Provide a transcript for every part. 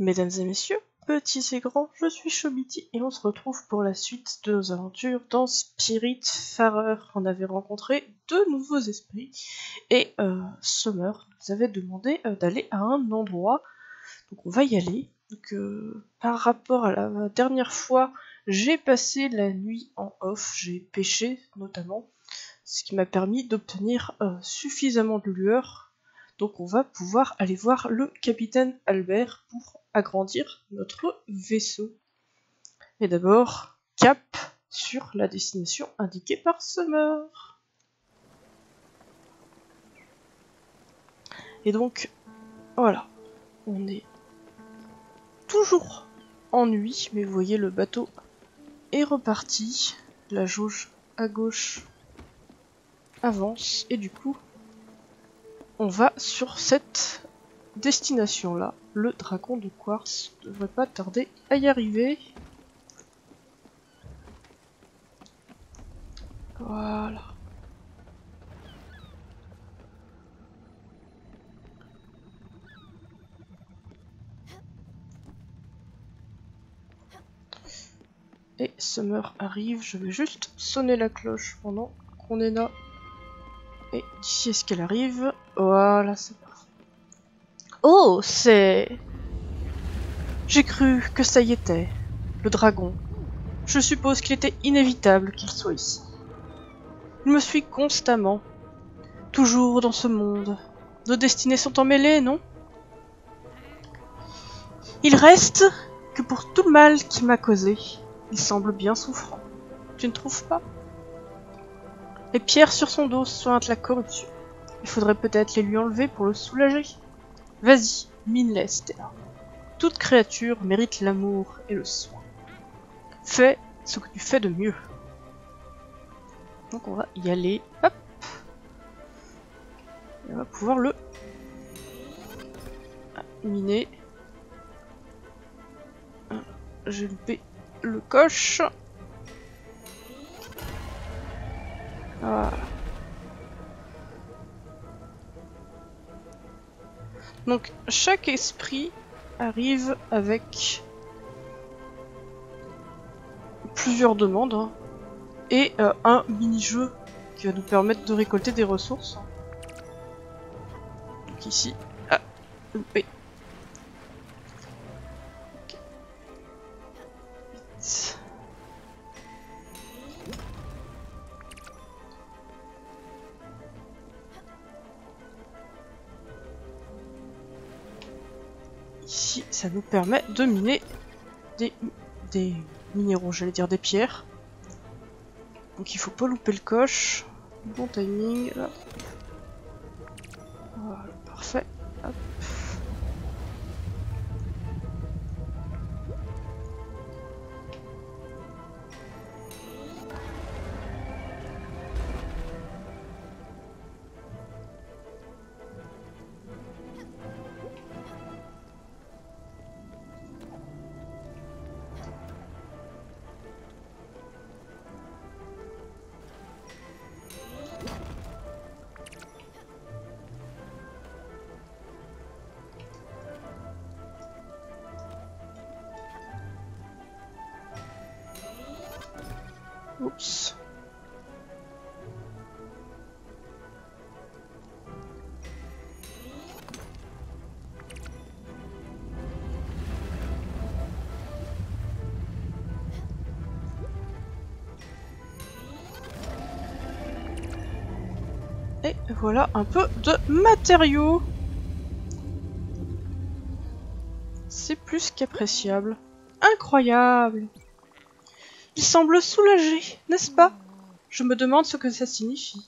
Mesdames et messieurs, petits et grands, je suis Chobiti et on se retrouve pour la suite de nos aventures dans Spirit Farer. On avait rencontré deux nouveaux esprits et euh, Summer nous avait demandé euh, d'aller à un endroit. Donc on va y aller. Donc, euh, par rapport à la dernière fois, j'ai passé la nuit en off, j'ai pêché notamment, ce qui m'a permis d'obtenir suffisamment de lueur donc on va pouvoir aller voir le capitaine Albert pour agrandir notre vaisseau. Et d'abord, cap sur la destination indiquée par Summer. Et donc, voilà, on est toujours en mais vous voyez le bateau est reparti. La jauge à gauche avance, et du coup, on va sur cette destination là. Le dragon de quartz devrait pas tarder à y arriver. Voilà. Et Summer arrive, je vais juste sonner la cloche pendant qu'on est là. Et d'ici est-ce qu'elle arrive Voilà, c'est parfait. Oh, c'est... J'ai cru que ça y était. Le dragon. Je suppose qu'il était inévitable qu'il soit ici. Il me suit constamment. Toujours dans ce monde. Nos destinées sont emmêlées, non? Il reste que pour tout le mal qu'il m'a causé, il semble bien souffrant. Tu ne trouves pas? Les pierres sur son dos sointent la corruption. Il faudrait peut-être les lui enlever pour le soulager. Vas-y, mine-les. Toute créature mérite l'amour et le soin. Fais ce que tu fais de mieux. Donc on va y aller. Hop Et on va pouvoir le miner. J'ai loupé le coche. Voilà. Donc chaque esprit arrive avec plusieurs demandes hein, et euh, un mini-jeu qui va nous permettre de récolter des ressources. Donc ici, ah, loupé. Permet de miner des, minéraux, j'allais dire des pierres. Donc il faut pas louper le coche. Bon timing, là. Voilà, parfait. Voilà un peu de matériaux. C'est plus qu'appréciable. Incroyable il semble soulagé, n'est-ce pas? Je me demande ce que ça signifie.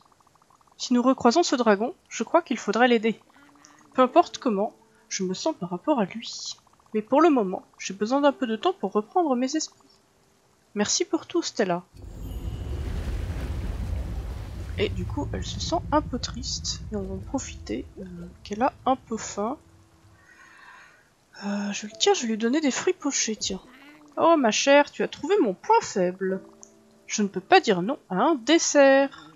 Si nous recroisons ce dragon, je crois qu'il faudrait l'aider. Peu importe comment, je me sens par rapport à lui. Mais pour le moment, j'ai besoin d'un peu de temps pour reprendre mes esprits. Merci pour tout, Stella. Et du coup, elle se sent un peu triste. Et on va en profiter euh, qu'elle a un peu faim. Euh, je, tiens, je vais lui donner des fruits pochés, tiens. Oh ma chère, tu as trouvé mon point faible. Je ne peux pas dire non à un dessert.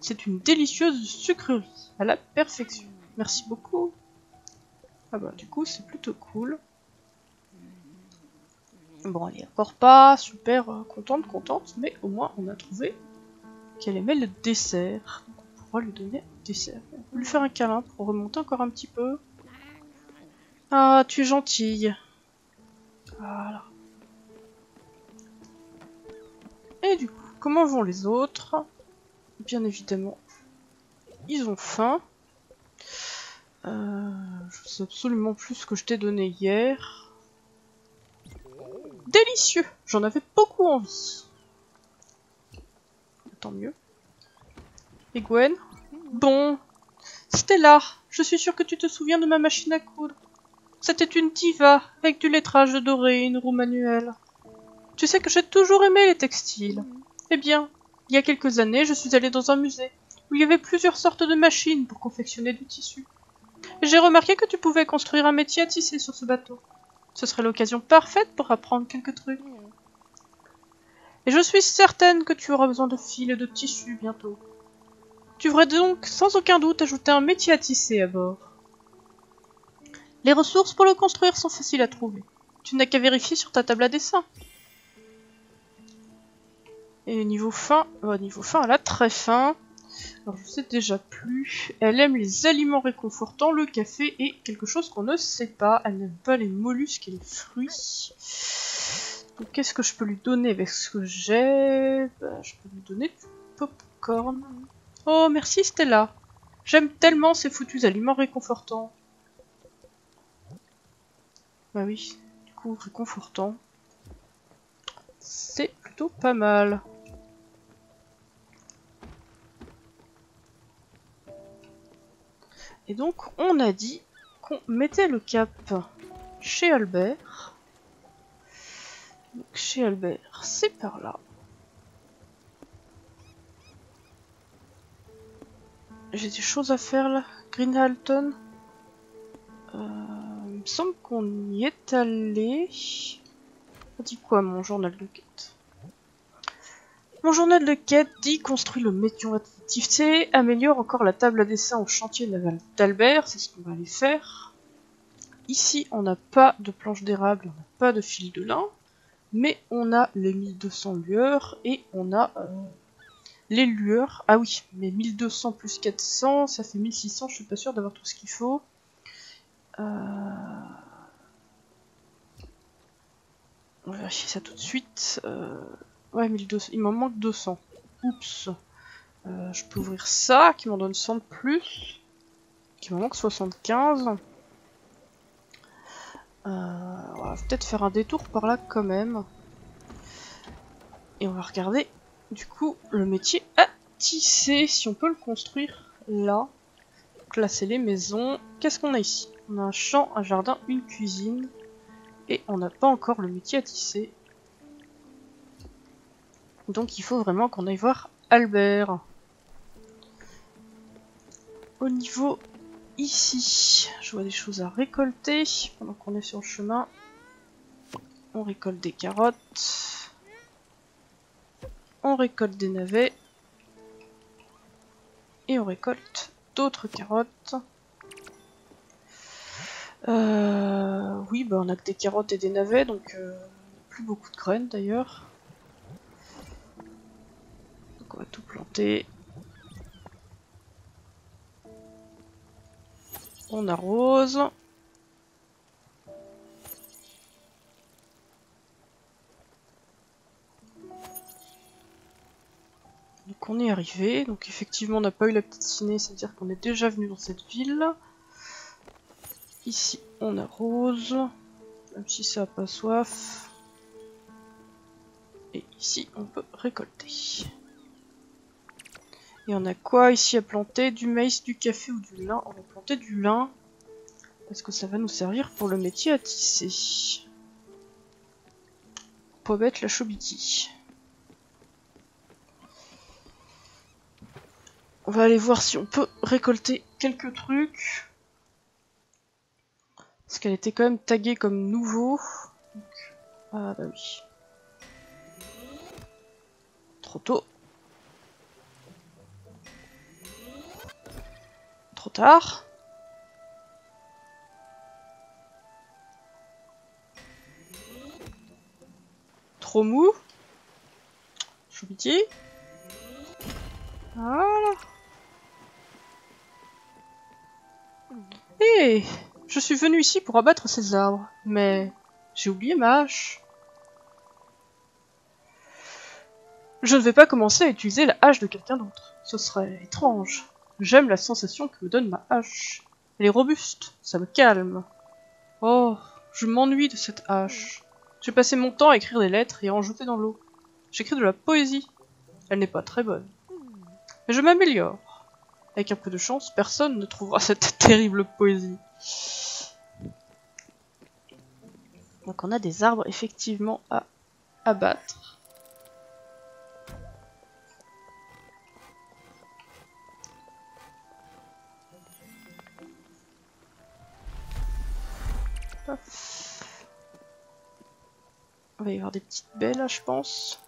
C'est une délicieuse sucrerie, à la perfection. Merci beaucoup. Ah bah du coup c'est plutôt cool. Bon, elle est encore pas super euh, contente, contente, mais au moins on a trouvé qu'elle aimait le dessert. on pourra lui donner un dessert. On va lui faire un câlin pour remonter encore un petit peu. Ah, tu es gentille. Voilà. Et du coup, comment vont les autres? Bien évidemment, ils ont faim. Euh, je sais absolument plus ce que je t'ai donné hier. Délicieux J'en avais beaucoup envie. Mieux. Et Gwen Bon. Stella, je suis sûre que tu te souviens de ma machine à coudre. C'était une diva, avec du lettrage doré et une roue manuelle. Tu sais que j'ai toujours aimé les textiles. Eh bien, il y a quelques années, je suis allée dans un musée, où il y avait plusieurs sortes de machines pour confectionner du tissu. J'ai remarqué que tu pouvais construire un métier à tisser sur ce bateau. Ce serait l'occasion parfaite pour apprendre quelques trucs. Et je suis certaine que tu auras besoin de fils et de tissus bientôt. Tu devrais donc sans aucun doute ajouter un métier à tisser à bord. Les ressources pour le construire sont faciles à trouver. Tu n'as qu'à vérifier sur ta table à dessin. Et niveau fin, euh, niveau fin, elle a très faim. Alors je sais déjà plus. Elle aime les aliments réconfortants, le café et quelque chose qu'on ne sait pas. Elle n'aime pas les mollusques et les fruits. Qu'est-ce que je peux lui donner avec ce que j'ai bah, Je peux lui donner du popcorn. Oh merci Stella. J'aime tellement ces foutus aliments réconfortants. Bah oui, du coup réconfortant. C'est plutôt pas mal. Et donc, on a dit qu'on mettait le cap chez Albert. Chez Albert, c'est par là. J'ai des choses à faire là. Greenhalton. Euh, il me semble qu'on y est allé. On dit quoi mon journal de quête? Mon journal de quête dit construit le métier activité, améliore encore la table à dessin au chantier naval d'Albert, c'est ce qu'on va aller faire. Ici, on n'a pas de planche d'érable, on n'a pas de fil de lin, mais on a les 1200 lueurs et on a euh, les lueurs. Ah oui, mais 1200 plus 400, ça fait 1600, je suis pas sûre d'avoir tout ce qu'il faut. Euh, on va vérifier ça tout de suite. Euh, ouais, 1200, il m'en manque 200. Oups. Euh, je peux ouvrir ça, qui m'en donne 100 de plus. Qui m'en manque 75. Euh, on va peut-être faire un détour par là quand même. Et on va regarder, du coup, le métier à tisser, si on peut le construire là. Classer les maisons. Qu'est-ce qu'on a ici? On a un champ, un jardin, une cuisine. Et on n'a pas encore le métier à tisser. Donc il faut vraiment qu'on aille voir Albert. Au niveau ici, je vois des choses à récolter pendant qu'on est sur le chemin. On récolte des carottes. On récolte des navets. Et on récolte d'autres carottes. Euh, oui, bah on a que des carottes et des navets, donc euh, plus beaucoup de graines d'ailleurs. Donc on va tout planter. On arrose. Donc on est arrivé, donc effectivement on n'a pas eu la petite ciné, c'est-à-dire qu'on est déjà venu dans cette ville. Ici on arrose, même si ça n'a pas soif. Et ici on peut récolter. Et on a quoi ici à planter Du maïs, du café ou du lin? On va planter du lin. Parce que ça va nous servir pour le métier à tisser. Pour mettre la chobiti. On va aller voir si on peut récolter quelques trucs. Parce qu'elle était quand même taguée comme nouveau. Ah bah oui. Trop tôt. Tard. trop mou. Choubiti. Voilà. Hé Je suis venu ici pour abattre ces arbres, mais j'ai oublié ma hache. Je ne vais pas commencer à utiliser la hache de quelqu'un d'autre. Ce serait étrange. J'aime la sensation que me donne ma hache. Elle est robuste, ça me calme. Oh, je m'ennuie de cette hache. J'ai passé mon temps à écrire des lettres et à en jeter dans l'eau. J'écris de la poésie. Elle n'est pas très bonne. Mais je m'améliore. Avec un peu de chance, personne ne trouvera cette terrible poésie. Donc on a des arbres effectivement à abattre. Va y avoir des petites baies là, je pense.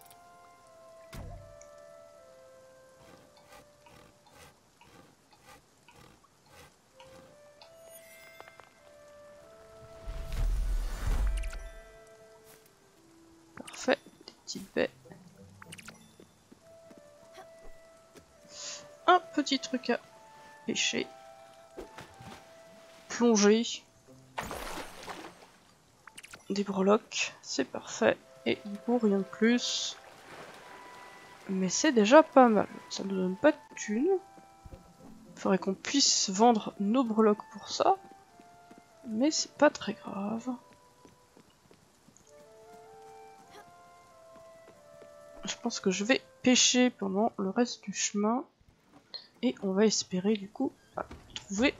Parfait, des petites baies. Un petit truc à pêcher. Plonger des breloques, c'est parfait. Et coup, rien de plus. Mais c'est déjà pas mal. Ça ne donne pas de thunes. Faudrait qu'on puisse vendre nos breloques pour ça. Mais c'est pas très grave. Je pense que je vais pêcher pendant le reste du chemin. Et on va espérer du coup trouver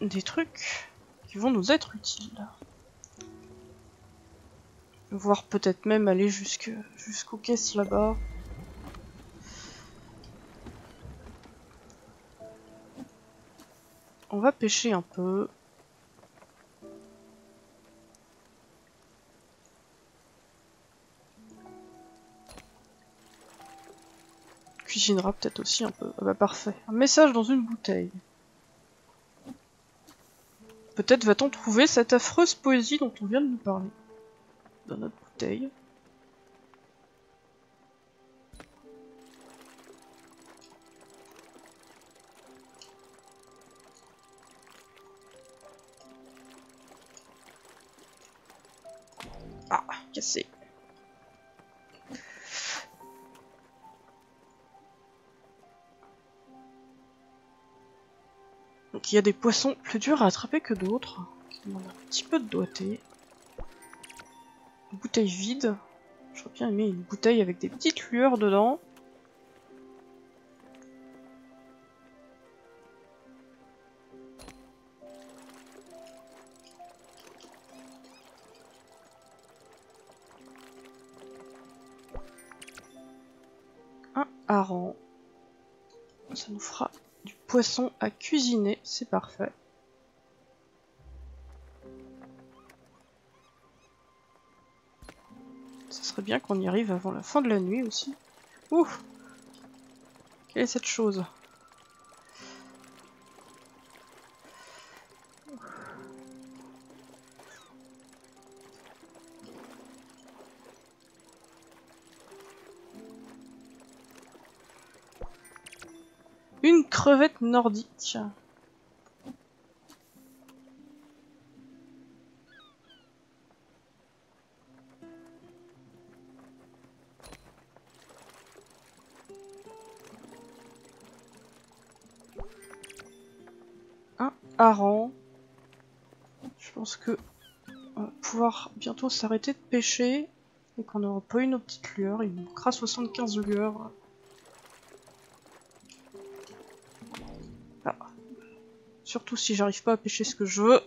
des trucs qui vont nous être utiles voire peut-être même aller jusqu'aux caisses là-bas. On va pêcher un peu. Cuisinera peut-être aussi un peu. Ah bah parfait. Un message dans une bouteille. Peut-être va-t-on trouver cette affreuse poésie dont on vient de nous parler dans notre bouteille. Ah, cassé. Donc il y a des poissons plus durs à attraper que d'autres, qui demandent un petit peu de doigté bouteille vide. J'aurais bien aimé une bouteille avec des petites lueurs dedans. Un hareng. Ça nous fera du poisson à cuisiner, c'est parfait. Bien qu'on y arrive avant la fin de la nuit aussi. Ouh Quelle est cette chose? Une crevette nordique. Je pense que on va pouvoir bientôt s'arrêter de pêcher et qu'on aura pas eu nos petites lueurs. Il nous manquera 75 lueurs. Surtout si j'arrive pas à pêcher ce que je veux.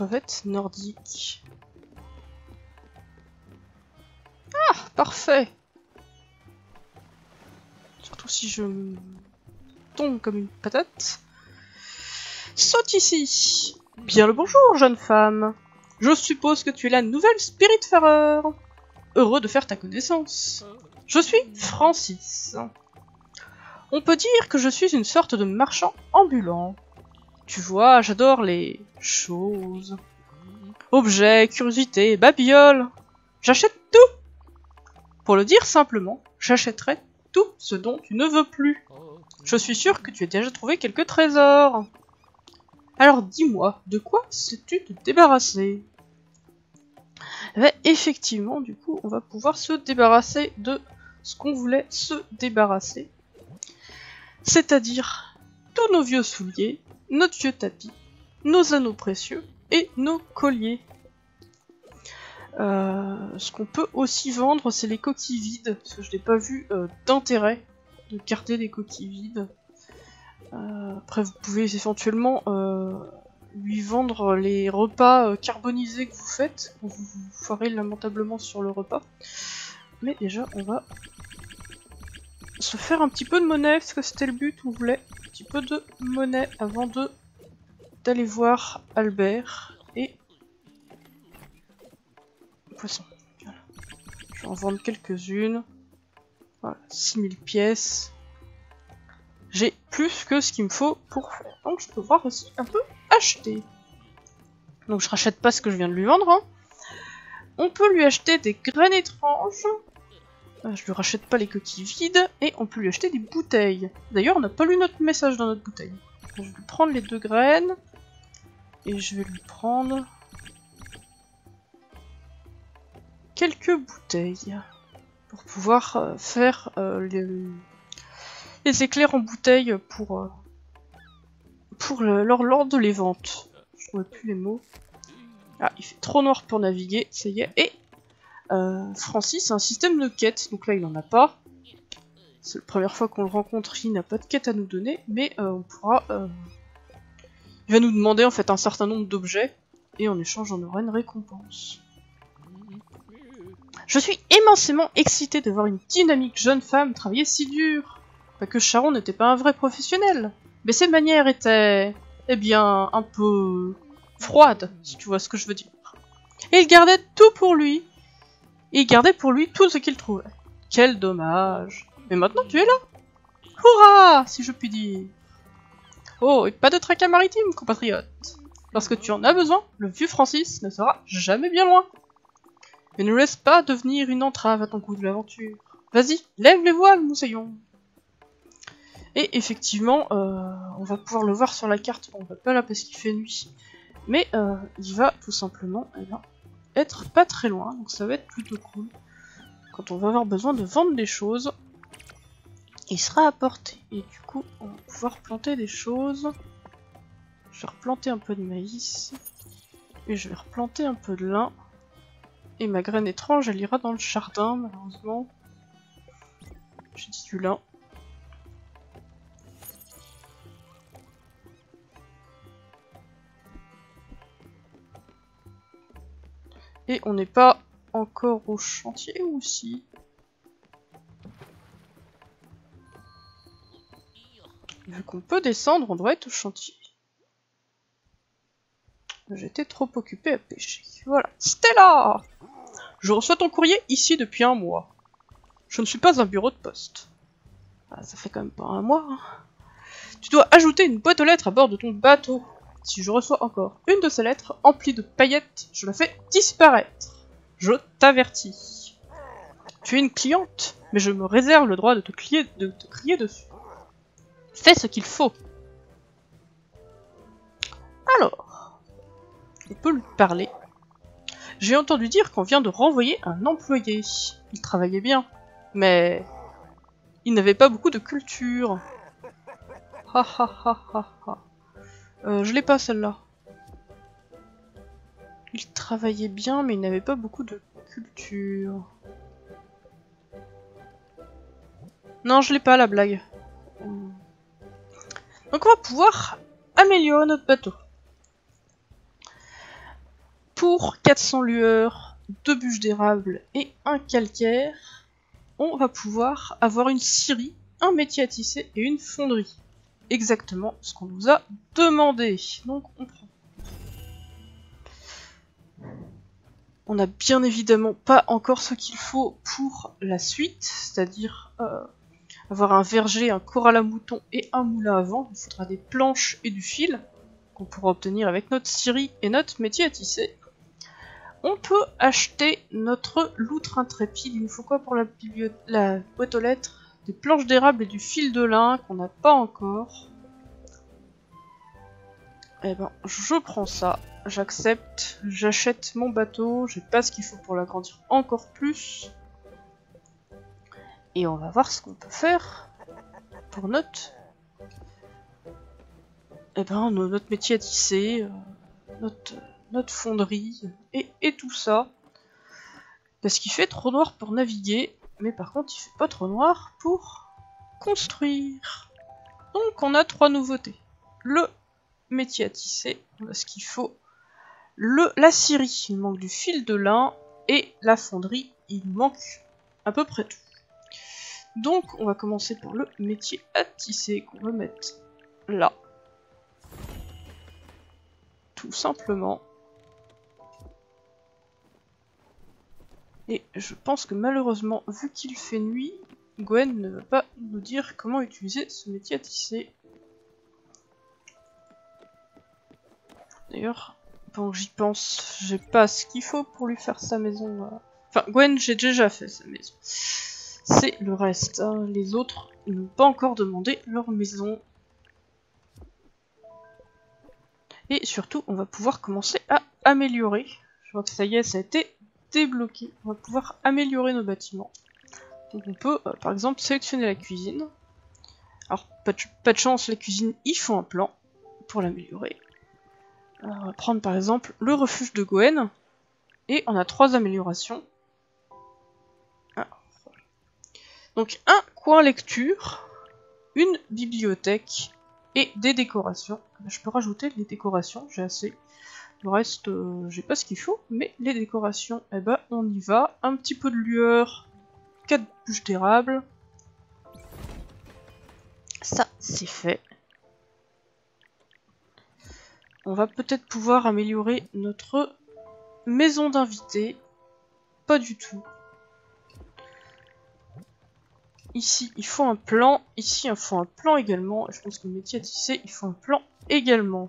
Une autre crevette nordique. Ah, parfait Surtout si je tombe comme une patate. Saute ici Bien le bonjour, jeune femme. Je suppose que tu es la nouvelle Spiritfarer. Heureux de faire ta connaissance. Je suis Francis. On peut dire que je suis une sorte de marchand ambulant. Tu vois, j'adore les choses. Objets, curiosités, babioles. J'achète tout. Pour le dire simplement, j'achèterai tout ce dont tu ne veux plus. Je suis sûr que tu as déjà trouvé quelques trésors. Alors dis-moi, de quoi sais-tu te débarrasser? Eh Effectivement, du coup, on va pouvoir se débarrasser de ce qu'on voulait se débarrasser. C'est-à-dire tous nos vieux souliers, notre vieux tapis, nos anneaux précieux et nos colliers. Euh, ce qu'on peut aussi vendre, c'est les coquilles vides, parce que je n'ai pas vu euh, d'intérêt de garder des coquilles vides. Euh, après, vous pouvez éventuellement lui vendre les repas carbonisés que vous faites, vous vous foirez lamentablement sur le repas. Mais déjà, on va se faire un petit peu de monnaie, parce que c'était le but, on voulait petit peu de monnaie avant de d'aller voir Albert et poisson. Je vais en vendre quelques-unes. Voilà, 6000 pièces. J'ai plus que ce qu'il me faut pour faire. Donc je peux voir aussi un peu acheter. Donc je rachète pas ce que je viens de lui vendre. Hein. On peut lui acheter des graines étranges. Euh, je lui rachète pas les coquilles vides. Et on peut lui acheter des bouteilles. D'ailleurs, on n'a pas lu notre message dans notre bouteille. Je vais lui prendre les deux graines. Et je vais lui prendre... quelques bouteilles. Pour pouvoir euh, faire euh, les... éclairs en bouteille pour... pour lors, de les ventes. Je vois plus les mots. Ah, il fait trop noir pour naviguer, ça y est. Et euh, Francis a un système de quête, donc là il en a pas. C'est la première fois qu'on le rencontre, il n'a pas de quête à nous donner, mais euh, on pourra... Euh, il va nous demander en fait un certain nombre d'objets, et en échange on aura une récompense. Je suis immensément excité de voir une dynamique jeune femme travailler si dur. Pas que Charon n'était pas un vrai professionnel, mais ses manières étaient... eh bien, un peu... froides, si tu vois ce que je veux dire. Et il gardait tout pour lui, il gardait pour lui tout ce qu'il trouvait. Quel dommage. Mais maintenant tu es là. Hurrah, si je puis dire. Oh, et pas de tracas maritime, compatriote. Lorsque tu en as besoin, le vieux Francis ne sera jamais bien loin. Mais ne laisse pas devenir une entrave à ton goût de l'aventure. Vas-y, lève les voiles, moussaillon. Et effectivement, euh, on va pouvoir le voir sur la carte. Bon, on va pas là parce qu'il fait nuit. Mais euh, il va tout simplement eh ben, pas très loin, donc ça va être plutôt cool. Quand on va avoir besoin de vendre des choses, il sera apporté. Et du coup, on va pouvoir planter des choses. Je vais replanter un peu de maïs. Et je vais replanter un peu de lin. Et ma graine étrange, elle ira dans le jardin, malheureusement. J'ai dit du lin. Et on n'est pas encore au chantier ou si Vu qu'on peut descendre, on doit être au chantier. J'étais trop occupé à pêcher. Voilà. Stella Je reçois ton courrier ici depuis un mois. Je ne suis pas un bureau de poste. Ah, ça fait quand même pas un mois. Hein. Tu dois ajouter une boîte aux lettres à bord de ton bateau. Si je reçois encore une de ces lettres emplie de paillettes, je la fais disparaître. Je t'avertis. Tu es une cliente, mais je me réserve le droit de te, de te crier dessus. Fais ce qu'il faut. Alors, on peut lui parler. J'ai entendu dire qu'on vient de renvoyer un employé. Il travaillait bien, mais il n'avait pas beaucoup de culture. Ha ha ha ha ha. Euh, je l'ai pas celle-là. Il travaillait bien, mais il n'avait pas beaucoup de culture. Non, je l'ai pas la blague. Donc on va pouvoir améliorer notre bateau. Pour 400 lueurs, 2 bûches d'érable et un calcaire, on va pouvoir avoir une scierie, un métier à tisser et une fonderie exactement ce qu'on nous a demandé. Donc on prend. On n'a bien évidemment pas encore ce qu'il faut pour la suite, c'est-à-dire euh, avoir un verger, un corral à moutons et un moulin à vent. Il faudra des planches et du fil qu'on pourra obtenir avec notre scierie et notre métier à tisser. On peut acheter notre loutre intrépide. Il nous faut quoi pour la, la boîte aux lettres? Des planches d'érable et du fil de lin qu'on n'a pas encore. Eh ben, je prends ça, j'accepte, j'achète mon bateau, j'ai pas ce qu'il faut pour l'agrandir encore plus. Et on va voir ce qu'on peut faire pour notre... Eh ben, notre métier à tisser, euh, notre, notre fonderie, et, et tout ça. Parce qu'il fait trop noir pour naviguer, mais par contre il fait pas trop noir pour construire. Donc on a trois nouveautés. Le métier à tisser, on a ce qu'il faut. Le, la scierie, il manque du fil de lin, et la fonderie, il manque à peu près tout. Donc on va commencer par le métier à tisser qu'on va mettre là. Tout simplement. Et je pense que malheureusement, vu qu'il fait nuit, Gwen ne va pas nous dire comment utiliser ce métier à tisser. D'ailleurs, bon, j'y pense, j'ai pas ce qu'il faut pour lui faire sa maison. Enfin, Gwen, j'ai déjà fait sa maison. C'est le reste. Hein. Les autres n'ont pas encore demandé leur maison. Et surtout, on va pouvoir commencer à améliorer. Je vois que ça y est, ça a été débloqué. On va pouvoir améliorer nos bâtiments. Donc on peut, euh, par exemple, sélectionner la cuisine. Alors, pas de, chance, la cuisine, ils font un plan pour l'améliorer on va prendre par exemple le refuge de Gwen. Et on a trois améliorations. Donc un coin lecture, une bibliothèque et des décorations. Je peux rajouter les décorations, j'ai assez. Le reste, euh, j'ai pas ce qu'il faut, mais les décorations, eh ben, on y va. Un petit peu de lueur, 4 bûches d'érable. Ça, c'est fait on va peut-être pouvoir améliorer notre maison d'invité. Pas du tout. Ici, il faut un plan. Ici, il faut un plan également. Je pense que le métier à tisser, il faut un plan également.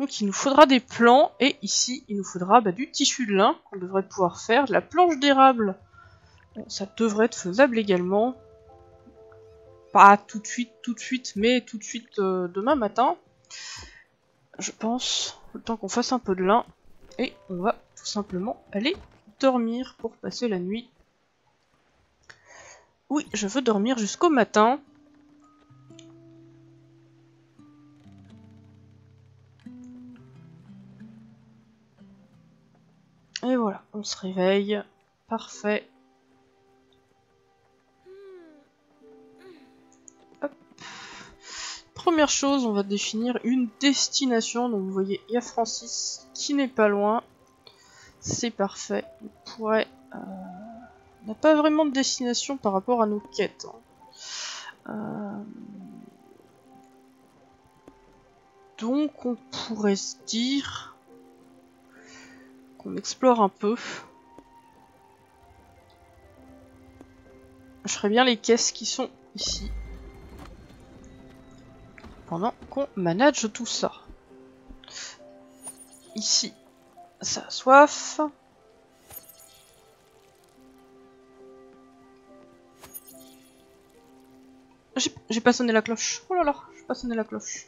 Donc il nous faudra des plans. Et ici, il nous faudra bah, du tissu de lin qu'on devrait pouvoir faire. De la planche d'érable. ça devrait être faisable également. Pas tout de suite, tout de suite, mais tout de suite euh, demain matin je pense, le temps qu'on fasse un peu de lin, et on va tout simplement aller dormir pour passer la nuit. Oui, je veux dormir jusqu'au matin. Et voilà, on se réveille. Parfait. Première chose, on va définir une destination. Donc vous voyez, il y a Francis qui n'est pas loin. C'est parfait. On pourrait... Euh, n'a pas vraiment de destination par rapport à nos quêtes. Hein. Euh, donc on pourrait se dire qu'on explore un peu. Je ferais bien les caisses qui sont ici pendant qu'on manage tout ça. Ici, ça a soif. J'ai pas sonné la cloche. Oh là là, j'ai pas sonné la cloche.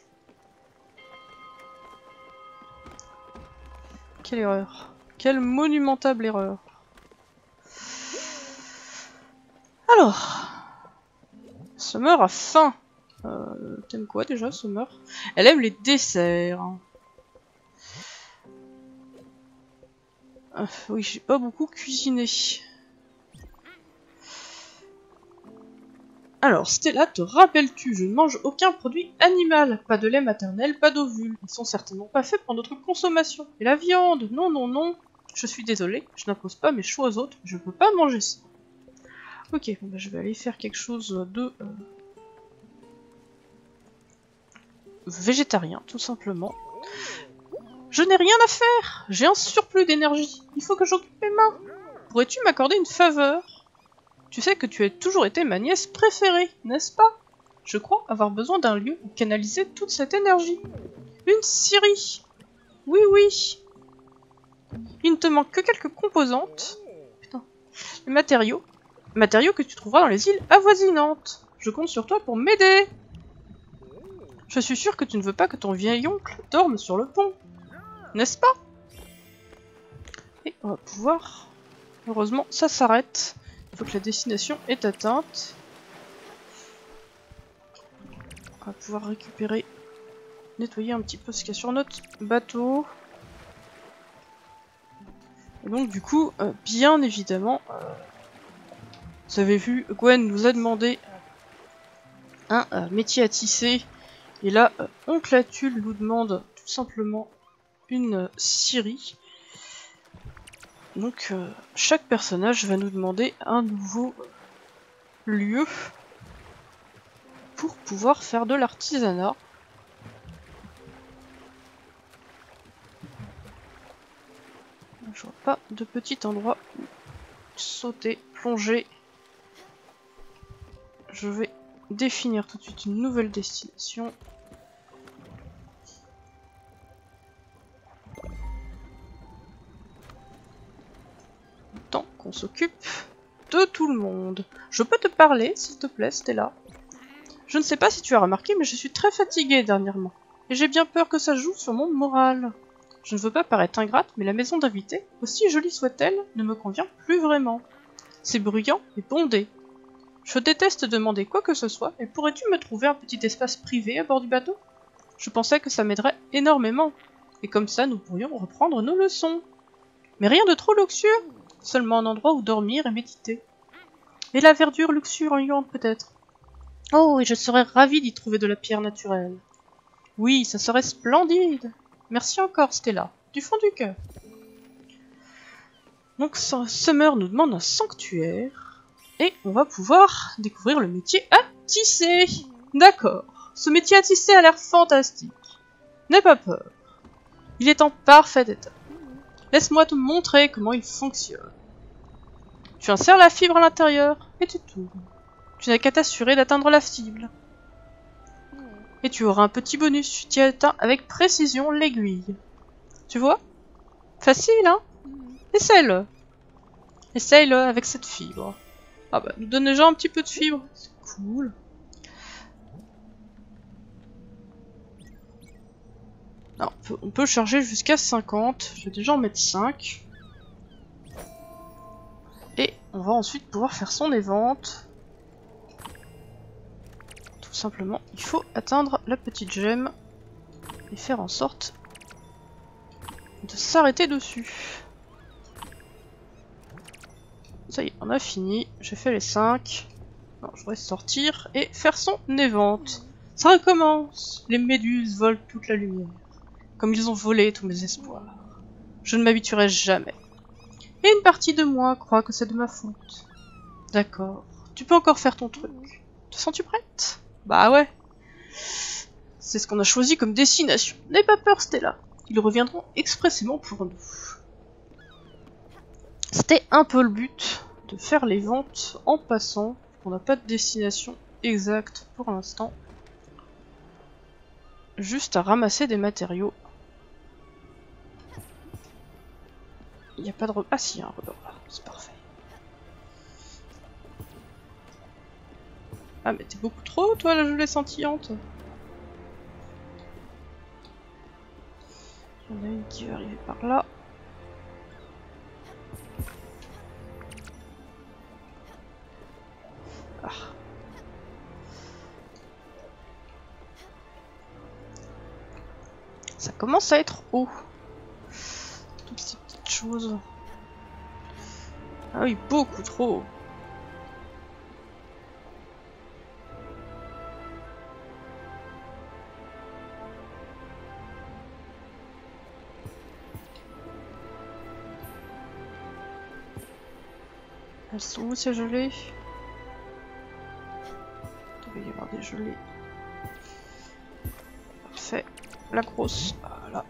Quelle erreur. Quelle monumentable erreur. Alors. Summer a faim. Euh, T'aimes quoi déjà, Summer? Elle aime les desserts. Ah, oui, j'ai pas beaucoup cuisiné. Alors, Stella, te rappelles-tu, je ne mange aucun produit animal. Pas de lait maternel, pas d'ovules. Ils sont certainement pas faits pour notre consommation. Et la viande? Non, non, non. Je suis désolée, je n'impose pas mes choix aux autres. Je peux pas manger ça. Ok, bah, je vais aller faire quelque chose de... Euh, végétarien, tout simplement. Je n'ai rien à faire J'ai un surplus d'énergie. Il faut que j'occupe mes mains. Pourrais-tu m'accorder une faveur? Tu sais que tu as toujours été ma nièce préférée, n'est-ce pas? Je crois avoir besoin d'un lieu où canaliser toute cette énergie. Une scierie Oui, oui Il ne te manque que quelques composantes. Putain. Les matériaux. Matériaux que tu trouveras dans les îles avoisinantes. Je compte sur toi pour m'aider Je suis sûr que tu ne veux pas que ton vieil oncle dorme sur le pont. N'est-ce pas? Et on va pouvoir... Heureusement, ça s'arrête. Il faut que la destination est atteinte. On va pouvoir récupérer... Nettoyer un petit peu ce qu'il y a sur notre bateau. Donc du coup, euh, bien évidemment... euh, vous avez vu, Gwen nous a demandé un euh, métier à tisser. Et là, Oncle Atul nous demande tout simplement une scierie. Donc, chaque personnage va nous demander un nouveau lieu pour pouvoir faire de l'artisanat. Pas de petit endroit où sauter, plonger. Je vais définir tout de suite une nouvelle destination. Tant qu'on s'occupe de tout le monde. Je peux te parler, s'il te plaît, Stella Je ne sais pas si tu as remarqué, mais je suis très fatiguée dernièrement. Et j'ai bien peur que ça joue sur mon moral. Je ne veux pas paraître ingrate, mais la maison d'invité, aussi jolie soit-elle, ne me convient plus vraiment. C'est bruyant et bondé. Je déteste demander quoi que ce soit, et pourrais-tu me trouver un petit espace privé à bord du bateau? Je pensais que ça m'aiderait énormément, et comme ça nous pourrions reprendre nos leçons. Mais rien de trop luxueux, seulement un endroit où dormir et méditer. Et la verdure luxuriante peut-être? Oh, et je serais ravie d'y trouver de la pierre naturelle. Oui, ça serait splendide. Merci encore, Stella, du fond du cœur. Donc Summer nous demande un sanctuaire. Et on va pouvoir découvrir le métier à tisser. D'accord. Ce métier à tisser a l'air fantastique. N'aie pas peur. Il est en parfait état. Laisse-moi te montrer comment il fonctionne. Tu insères la fibre à l'intérieur et tu tournes. Tu n'as qu'à t'assurer d'atteindre la cible. Et tu auras un petit bonus. Tu atteins avec précision l'aiguille. Tu vois? Facile, hein? Essaye-le. Essaye-le avec cette fibre. Ah bah, nous donne déjà un petit peu de fibre. C'est cool. Alors, on, peut, on peut charger jusqu'à 50. Je vais déjà en mettre 5. Et on va ensuite pouvoir faire son évente. Simplement, il faut atteindre la petite gemme et faire en sorte de s'arrêter dessus. Ça y est, on a fini. J'ai fait les 5. Non, je voudrais sortir et faire son évente. Ça recommence. Les méduses volent toute la lumière. Comme ils ont volé tous mes espoirs. Je ne m'habituerai jamais. Et une partie de moi croit que c'est de ma faute. D'accord. Tu peux encore faire ton truc. Te sens-tu prête? Bah ouais. C'est ce qu'on a choisi comme destination. N'aie pas peur, Stella. Ils reviendront expressément pour nous. C'était un peu le but de faire les ventes en passant. On n'a pas de destination exacte pour l'instant. Juste à ramasser des matériaux. Il n'y a pas de... Ah si, il y a un rebord c'est parfait. Ah mais t'es beaucoup trop toi la gelée scintillante. Il y en a une qui va arriver par là. Ah. Ça commence à être haut. Toutes ces petites choses. Ah oui, beaucoup trop. Ils sont où ces gelées Il devait y avoir des gelées. Parfait. La grosse. Voilà.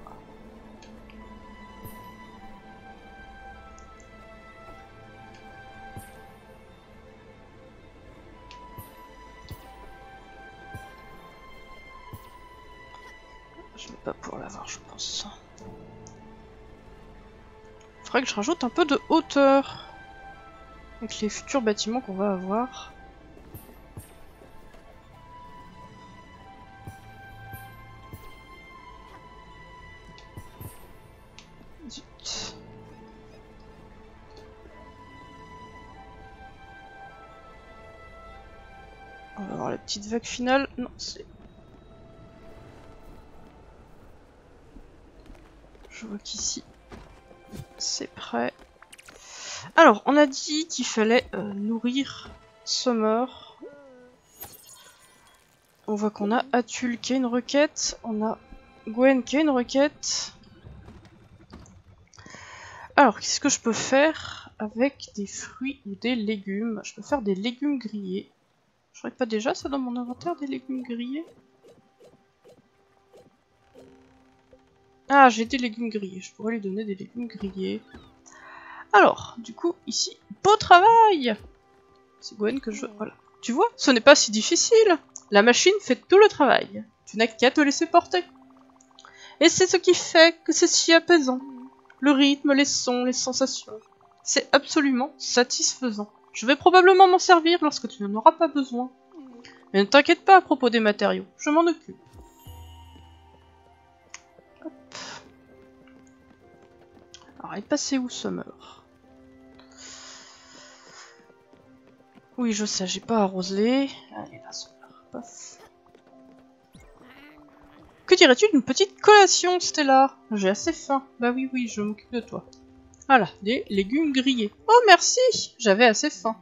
Je vais pas pouvoir l'avoir, je pense. Faudrait que je rajoute un peu de hauteur les futurs bâtiments qu'on va avoir. On va voir la petite vague finale. Non, c'est... Je vois qu'ici, c'est prêt. Alors, on a dit qu'il fallait euh, nourrir Summer. On voit qu'on a Atul qui a une requête. On a Gwen qui a une requête. Alors, qu'est-ce que je peux faire avec des fruits ou des légumes? Je peux faire des légumes grillés. Je pas déjà ça dans mon inventaire, des légumes grillés? Ah, j'ai des légumes grillés. Je pourrais lui donner des légumes grillés. Alors, du coup, ici, beau travail C'est Gwen que je... Voilà. Tu vois, ce n'est pas si difficile. La machine fait tout le travail. Tu n'as qu'à te laisser porter. Et c'est ce qui fait que c'est si apaisant. Le rythme, les sons, les sensations. C'est absolument satisfaisant. Je vais probablement m'en servir lorsque tu n'en auras pas besoin. Mais ne t'inquiète pas à propos des matériaux, je m'en occupe. Alors, elle est passée où Summer? Oui, je sais, j'ai pas arrosé. Allez, là, Summer. Que dirais-tu d'une petite collation, Stella? J'ai assez faim. Bah oui, oui, je m'occupe de toi. Voilà, des légumes grillés. Oh merci J'avais assez faim.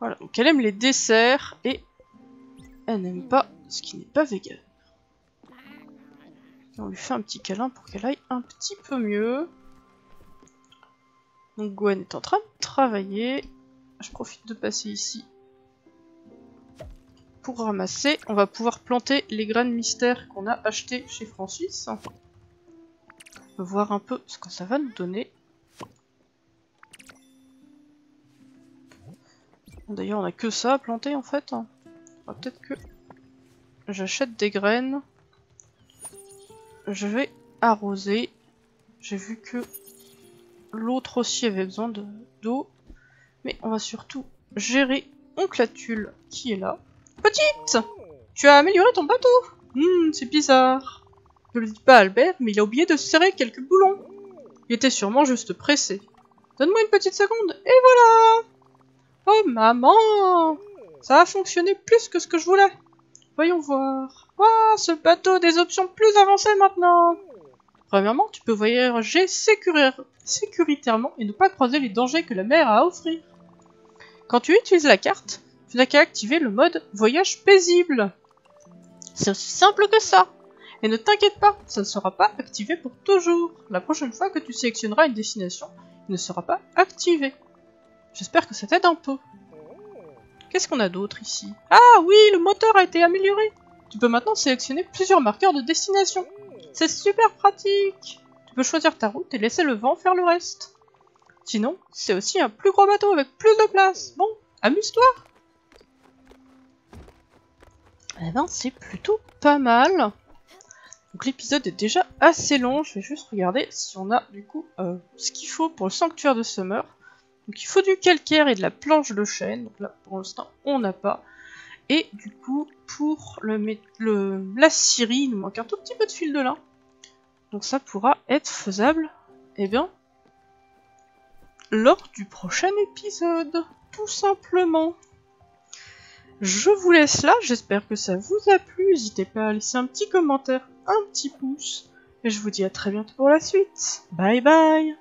Voilà, donc elle aime les desserts et elle n'aime pas ce qui n'est pas vegan. on lui fait un petit câlin pour qu'elle aille un petit peu mieux. Donc Gwen est en train de travailler. Je profite de passer ici pour ramasser. On va pouvoir planter les graines mystères qu'on a achetées chez Francis. On va voir un peu ce que ça va nous donner. D'ailleurs, on a que ça à planter en fait. Peut-être que j'achète des graines. Je vais arroser. J'ai vu que l'autre aussi avait besoin d'eau. Mais on va surtout gérer Onclatule qui est là. Petite Tu as amélioré ton bateau Hum, c'est bizarre. Ne le dis pas Albert, mais il a oublié de serrer quelques boulons. Il était sûrement juste pressé. Donne-moi une petite seconde, et voilà Oh maman Ça a fonctionné plus que ce que je voulais. Voyons voir. Waouh, ce bateau des options plus avancées maintenant. Premièrement, tu peux voyager sécuritairement et ne pas croiser les dangers que la mer a à offrir. Quand tu utilises la carte, tu n'as qu'à activer le mode voyage paisible. C'est aussi simple que ça. Et ne t'inquiète pas, ça ne sera pas activé pour toujours. La prochaine fois que tu sélectionneras une destination, il ne sera pas activé. J'espère que ça t'aide un peu. Qu'est-ce qu'on a d'autre ici? Ah oui, le moteur a été amélioré. Tu peux maintenant sélectionner plusieurs marqueurs de destination. C'est super pratique. Tu peux choisir ta route et laisser le vent faire le reste. Sinon, c'est aussi un plus gros bateau avec plus de place. Bon, amuse-toi eh ben, c'est plutôt pas mal. Donc l'épisode est déjà assez long. Je vais juste regarder si on a du coup euh, ce qu'il faut pour le sanctuaire de Summer. Donc il faut du calcaire et de la planche de chêne. Donc là pour l'instant on n'a pas. Et du coup pour la Syrie il nous manque un tout petit peu de fil de lin. Donc ça pourra être faisable. Eh bien lors du prochain épisode. Tout simplement. Je vous laisse là, j'espère que ça vous a plu. N'hésitez pas à laisser un petit commentaire, un petit pouce. Et je vous dis à très bientôt pour la suite. Bye bye